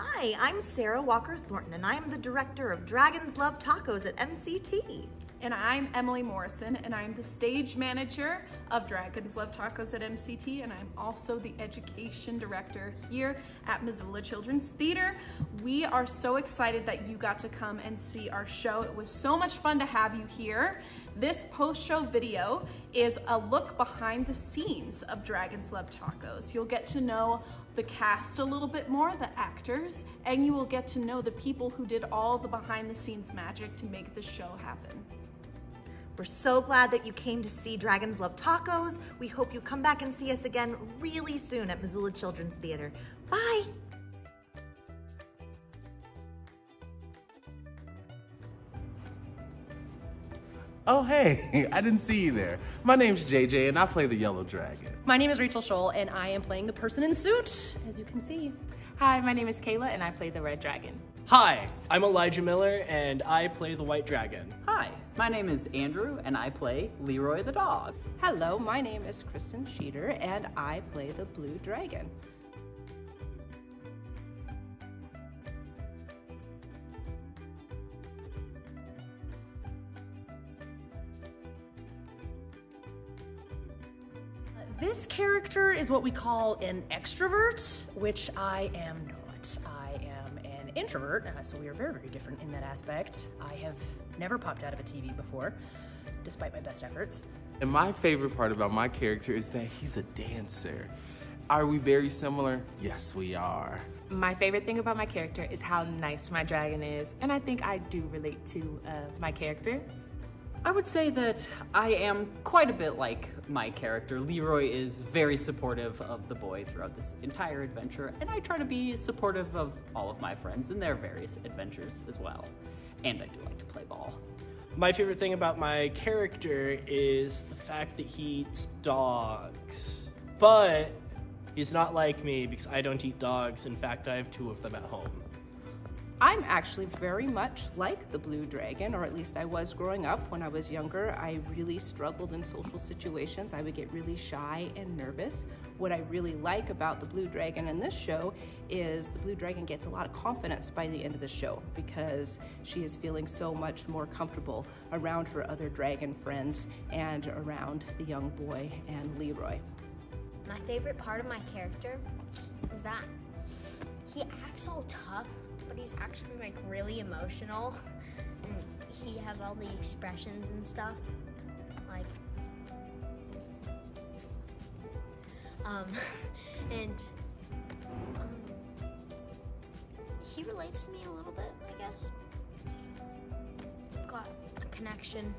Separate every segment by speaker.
Speaker 1: Hi, I'm Sarah Walker Thornton, and I am the director of Dragons Love Tacos at MCT.
Speaker 2: And I'm Emily Morrison, and I'm the stage manager of Dragons Love Tacos at MCT, and I'm also the education director here at Missoula Children's Theater. We are so excited that you got to come and see our show. It was so much fun to have you here. This post-show video is a look behind the scenes of Dragons Love Tacos. You'll get to know the cast a little bit more, the actors, and you will get to know the people who did all the behind the scenes magic to make the show happen.
Speaker 1: We're so glad that you came to see Dragons Love Tacos. We hope you come back and see us again really soon at Missoula Children's Theater. Bye!
Speaker 3: Oh, hey, I didn't see you there. My name's JJ and I play the Yellow Dragon.
Speaker 4: My name is Rachel Scholl and I am playing the person in suit, as you can see.
Speaker 5: Hi, my name is Kayla and I play the Red Dragon.
Speaker 6: Hi, I'm Elijah Miller and I play the White Dragon.
Speaker 7: Hi, my name is Andrew and I play Leroy the dog.
Speaker 8: Hello, my name is Kristen Sheeter and I play the Blue Dragon.
Speaker 4: This character is what we call an extrovert, which I am not. I am an introvert, uh, so we are very, very different in that aspect. I have never popped out of a TV before, despite my best efforts.
Speaker 3: And my favorite part about my character is that he's a dancer. Are we very similar? Yes, we are.
Speaker 5: My favorite thing about my character is how nice my dragon is, and I think I do relate to uh, my character.
Speaker 7: I would say that I am quite a bit like my character. Leroy is very supportive of the boy throughout this entire adventure, and I try to be supportive of all of my friends in their various adventures as well. And I do like to play ball.
Speaker 6: My favorite thing about my character is the fact that he eats dogs. But he's not like me because I don't eat dogs. In fact, I have two of them at home.
Speaker 8: I'm actually very much like the Blue Dragon, or at least I was growing up when I was younger. I really struggled in social situations. I would get really shy and nervous. What I really like about the Blue Dragon in this show is the Blue Dragon gets a lot of confidence by the end of the show because she is feeling so much more comfortable around her other dragon friends and around the young boy and Leroy.
Speaker 9: My favorite part of my character is that he acts all tough but he's actually like really emotional. And he has all the expressions and stuff. Like um and um, he relates to me a little bit I guess. I've got a connection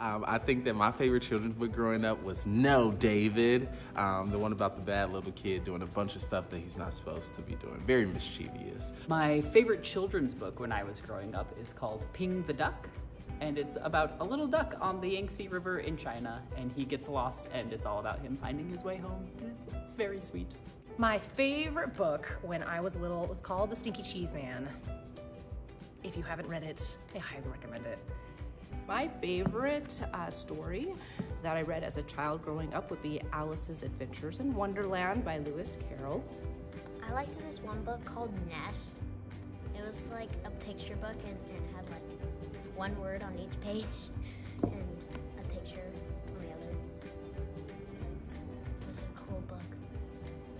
Speaker 3: Um, I think that my favorite children's book growing up was No, David, um, the one about the bad little kid doing a bunch of stuff that he's not supposed to be doing. Very mischievous.
Speaker 7: My favorite children's book when I was growing up is called Ping the Duck, and it's about a little duck on the Yangtze River in China, and he gets lost, and it's all about him finding his way home, and it's very sweet.
Speaker 4: My favorite book when I was little was called The Stinky Cheese Man. If you haven't read it, I highly recommend it.
Speaker 8: My favorite uh, story that I read as a child growing up would be Alice's Adventures in Wonderland by Lewis Carroll.
Speaker 9: I liked this one book called Nest. It was like a picture book and it had like one word on each page and a picture on the other. It was a cool book.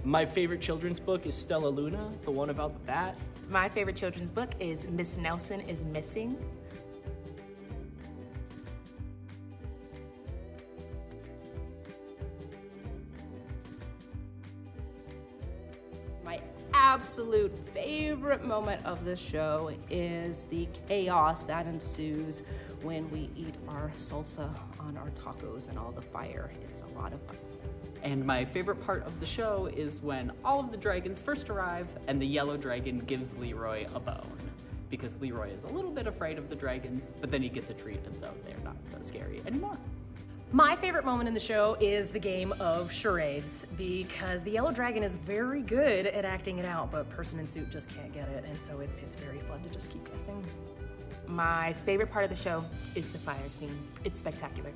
Speaker 6: My favorite children's book is Stellaluna, the one about the bat.
Speaker 5: My favorite children's book is Miss Nelson is Missing.
Speaker 8: Absolute favorite moment of the show is the chaos that ensues when we eat our salsa on our tacos and all the fire. It's a lot of fun.
Speaker 7: And my favorite part of the show is when all of the dragons first arrive and the yellow dragon gives Leroy a bone. Because Leroy is a little bit afraid of the dragons, but then he gets a treat and so they're not so scary anymore.
Speaker 4: My favorite moment in the show is the game of charades because the yellow dragon is very good at acting it out, but person in suit just can't get it, and so it's it's very fun to just keep guessing.
Speaker 5: My favorite part of the show is the fire scene. It's spectacular.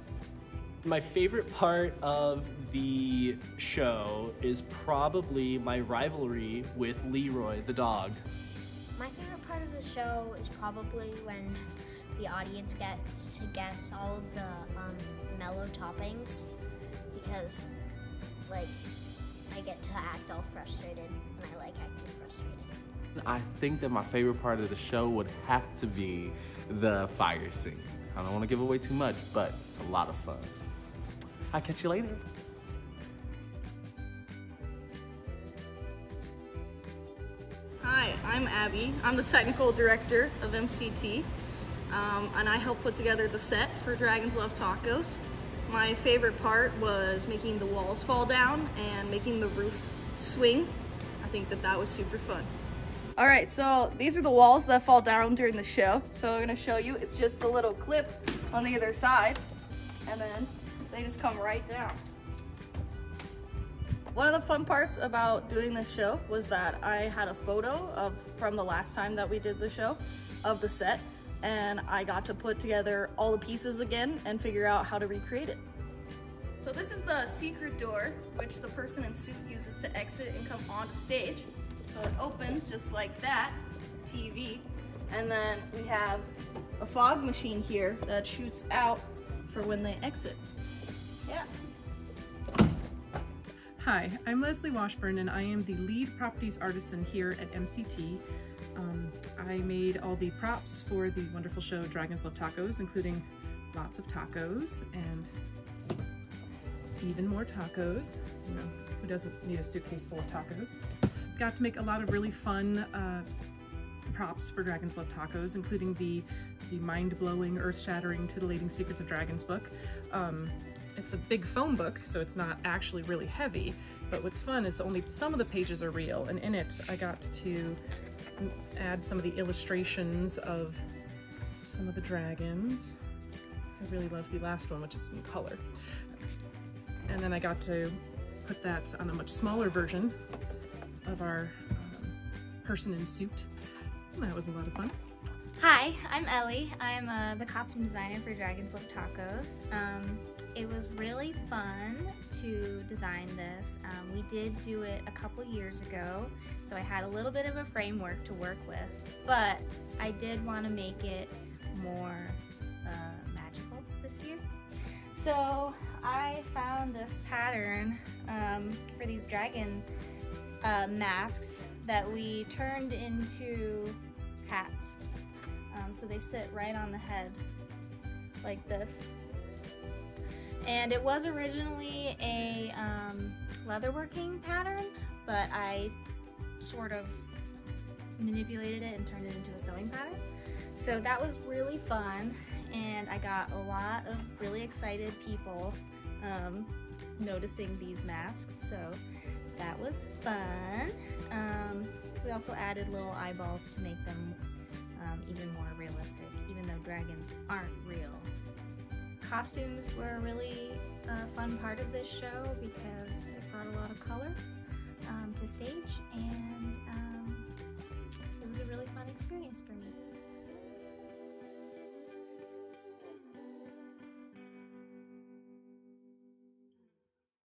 Speaker 6: My favorite part of the show is probably my rivalry with Leroy the dog.
Speaker 9: My favorite part of the show is probably when the audience gets to guess all of the um, mellow toppings because, like, I get to act all frustrated and I like acting frustrated.
Speaker 3: I think that my favorite part of the show would have to be the fire scene. I don't want to give away too much, but it's a lot of fun. I'll catch you later.
Speaker 10: Hi, I'm Abby. I'm the technical director of MCT, um, and I helped put together the set for Dragons Love Tacos. My favorite part was making the walls fall down and making the roof swing. I think that that was super fun. All right, so these are the walls that fall down during the show. So I'm gonna show you, it's just a little clip on the other side, and then they just come right down. One of the fun parts about doing this show was that I had a photo of from the last time that we did the show of the set and I got to put together all the pieces again and figure out how to recreate it. So this is the secret door which the person in suit uses to exit and come onto stage. So it opens just like that, TV, and then we have a fog machine here that shoots out for when they exit. Yeah.
Speaker 11: Hi, I'm Leslie Washburn and I am the lead properties artisan here at MCT. Um, I made all the props for the wonderful show Dragons Love Tacos, including lots of tacos and even more tacos. You know, who doesn't need a suitcase full of tacos? Got to make a lot of really fun uh, props for Dragons Love Tacos, including the, the mind-blowing, earth-shattering, titillating Secrets of Dragons book. Um, it's a big phone book, so it's not actually really heavy, but what's fun is only some of the pages are real, and in it I got to add some of the illustrations of some of the dragons. I really love the last one, which is in color. And then I got to put that on a much smaller version of our um, person in suit. And that was a lot of fun.
Speaker 12: Hi, I'm Ellie. I'm uh, the costume designer for Dragons Love Tacos. Um, it was really fun to design this. Um, we did do it a couple years ago, so I had a little bit of a framework to work with, but I did want to make it more uh, magical this year. So I found this pattern um, for these dragon uh, masks that we turned into hats. Um, so they sit right on the head like this. And it was originally a um, leatherworking pattern, but I sort of manipulated it and turned it into a sewing pattern. So that was really fun, and I got a lot of really excited people um, noticing these masks, so that was fun. Um, we also added little eyeballs to make them um, even more realistic, even though dragons aren't real costumes were a really uh, fun part of this show because it brought a lot of color um, to stage and um, it was a really fun experience for me.